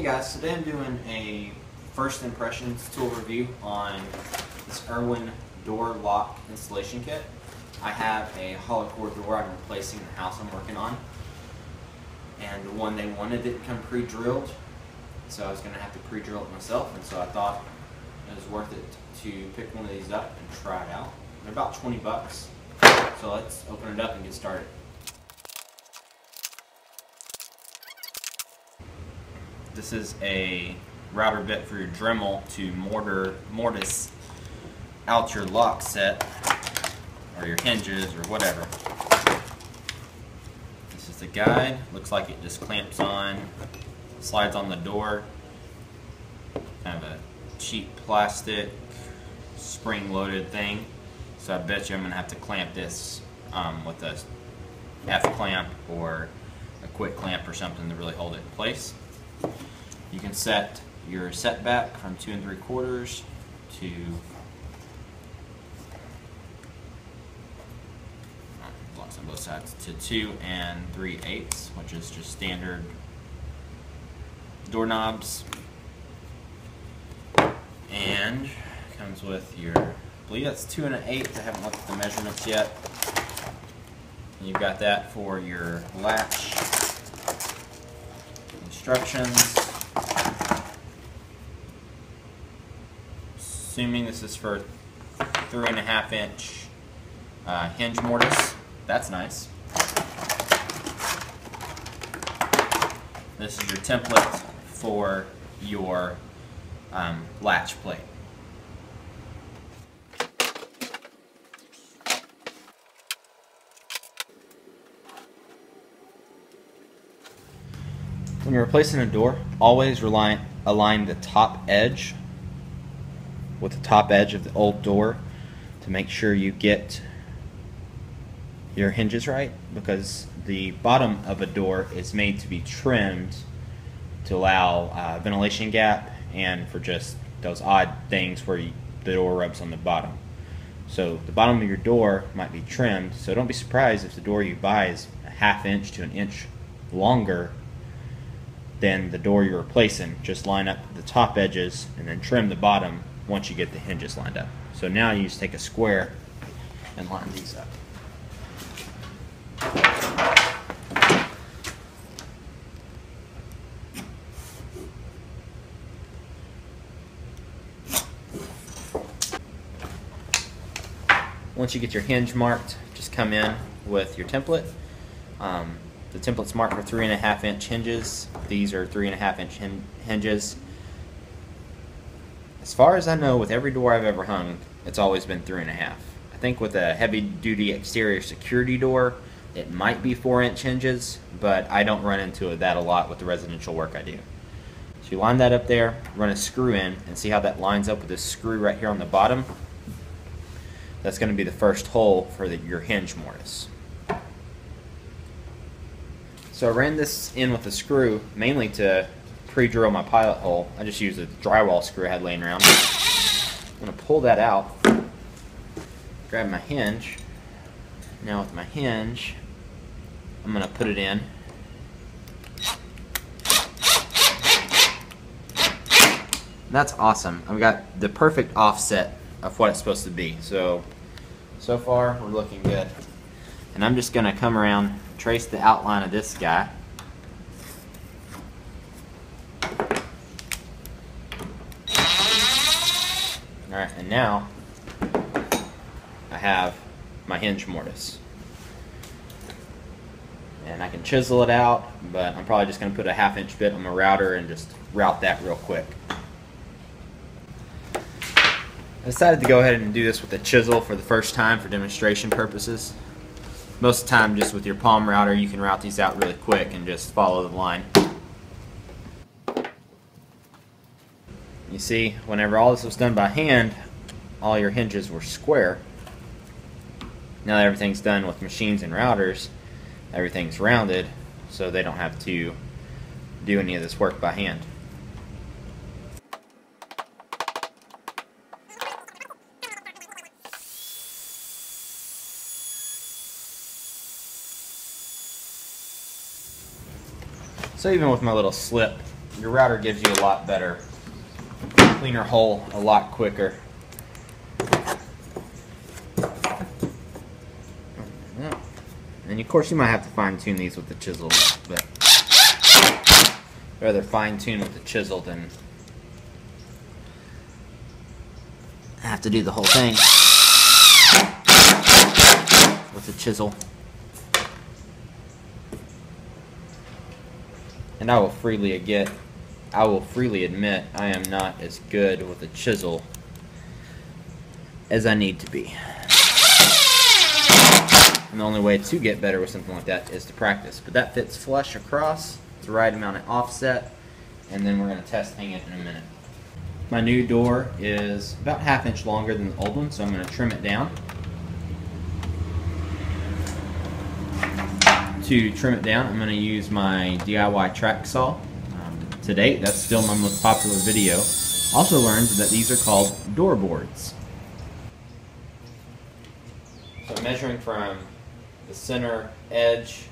Hey guys, today I'm doing a first impressions tool review on this Irwin door lock installation kit. I have a hollow core door I'm replacing in the house I'm working on. And the one they wanted didn't come pre-drilled, so I was going to have to pre-drill it myself, and so I thought it was worth it to pick one of these up and try it out. They're about 20 bucks, so let's open it up and get started. This is a router bit for your Dremel to mortar mortise out your lock set or your hinges or whatever. This is the guide. Looks like it just clamps on, slides on the door. Kind of a cheap plastic spring-loaded thing. So I bet you I'm gonna have to clamp this um, with a F clamp or a quick clamp or something to really hold it in place. You can set your setback from two and three quarters to blocks on both sides to two and three eighths, which is just standard doorknobs. And comes with your, I believe that's two and an eighth. I haven't looked at the measurements yet. You've got that for your latch instructions. Assuming this is for three and a half inch uh, hinge mortise. That's nice. This is your template for your um, latch plate. When you're replacing a door, always rely, align the top edge with the top edge of the old door to make sure you get your hinges right because the bottom of a door is made to be trimmed to allow uh, ventilation gap and for just those odd things where you, the door rubs on the bottom. So the bottom of your door might be trimmed, so don't be surprised if the door you buy is a half inch to an inch longer than the door you're replacing. Just line up the top edges and then trim the bottom once you get the hinges lined up. So now you just take a square and line these up. Once you get your hinge marked, just come in with your template. Um, the template's marked for three and a half inch hinges. These are three and a half inch hin hinges. As far as I know, with every door I've ever hung, it's always been three and a half. I think with a heavy duty exterior security door, it might be four inch hinges, but I don't run into that a lot with the residential work I do. So you line that up there, run a screw in, and see how that lines up with this screw right here on the bottom? That's going to be the first hole for the, your hinge mortise. So I ran this in with a screw mainly to pre-drill my pilot hole. I just used a drywall screw I had laying around. I'm to pull that out, grab my hinge. Now with my hinge, I'm going to put it in. That's awesome. I've got the perfect offset of what it's supposed to be. So, so far we're looking good. And I'm just going to come around, trace the outline of this guy. Alright, and now I have my hinge mortise. And I can chisel it out, but I'm probably just going to put a half inch bit on my router and just route that real quick. I decided to go ahead and do this with a chisel for the first time for demonstration purposes. Most of the time just with your palm router you can route these out really quick and just follow the line. You see, whenever all this was done by hand, all your hinges were square. Now that everything's done with machines and routers, everything's rounded, so they don't have to do any of this work by hand. So even with my little slip your router gives you a lot better, cleaner hole a lot quicker. And of course you might have to fine tune these with the chisel, but rather fine tune with the chisel than have to do the whole thing with the chisel. And I will freely get I will freely admit I am not as good with a chisel as I need to be. And the only way to get better with something like that is to practice. But that fits flush across, it's the right amount of offset, and then we're going to test hang it in a minute. My new door is about half inch longer than the old one, so I'm going to trim it down. To trim it down, I'm going to use my DIY track saw. Um, to date, that's still my most popular video. Also learned that these are called door boards. So measuring from the center edge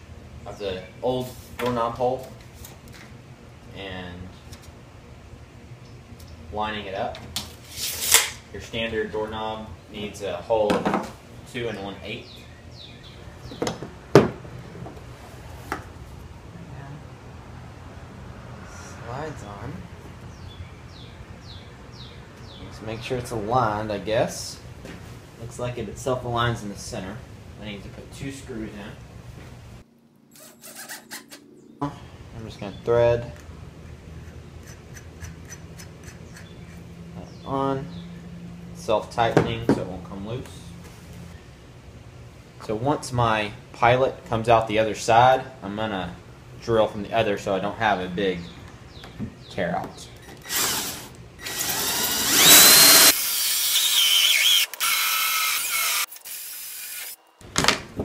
of the old doorknob hole and lining it up. Your standard doorknob needs a hole of two and one eighth. Slides on. Just make sure it's aligned, I guess. Looks like it itself aligns in the center. I need to put two screws in. I'm just going to thread that on, self-tightening so it won't come loose. So once my pilot comes out the other side, I'm going to drill from the other so I don't have a big tear out.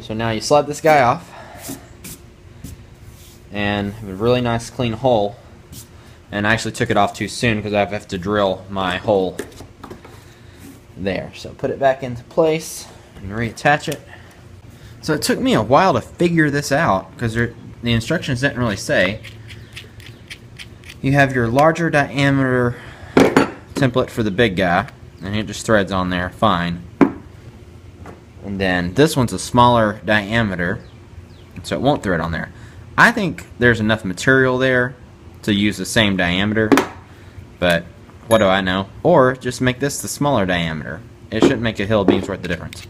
So now you slide this guy off and a really nice clean hole and I actually took it off too soon because I have to drill my hole there. So put it back into place and reattach it. So it took me a while to figure this out because the instructions didn't really say. You have your larger diameter template for the big guy and it just threads on there fine. And then this one's a smaller diameter, so it won't thread on there. I think there's enough material there to use the same diameter, but what do I know? Or just make this the smaller diameter. It shouldn't make a hill of beans worth the difference.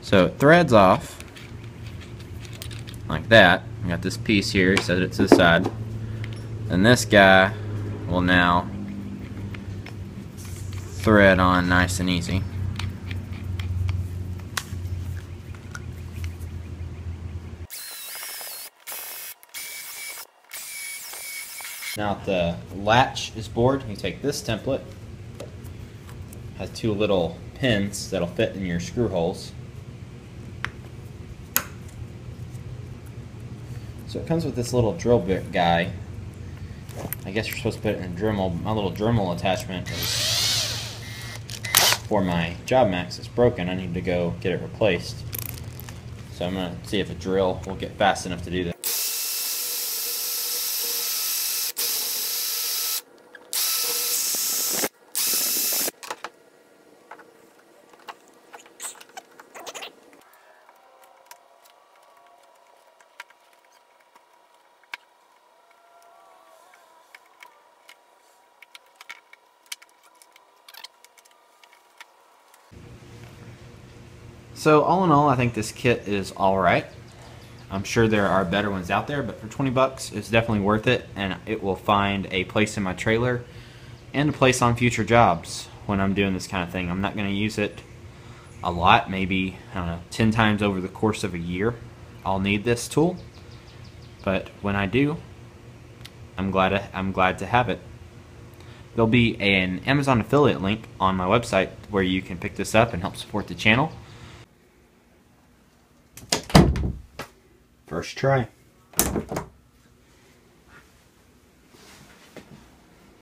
So it threads off like that. I got this piece here, set it to the side. And this guy will now thread on nice and easy. Now the latch is bored, you take this template, has two little pins that'll fit in your screw holes. So it comes with this little drill bit guy. I guess you're supposed to put it in a Dremel. My little Dremel attachment is for my Job Max. It's broken. I need to go get it replaced. So I'm going to see if a drill will get fast enough to do that. So all in all, I think this kit is all right. I'm sure there are better ones out there, but for 20 bucks, it's definitely worth it, and it will find a place in my trailer and a place on future jobs when I'm doing this kind of thing. I'm not going to use it a lot, maybe I don't know, 10 times over the course of a year. I'll need this tool, but when I do, I'm glad to, I'm glad to have it. There'll be an Amazon affiliate link on my website where you can pick this up and help support the channel. First try.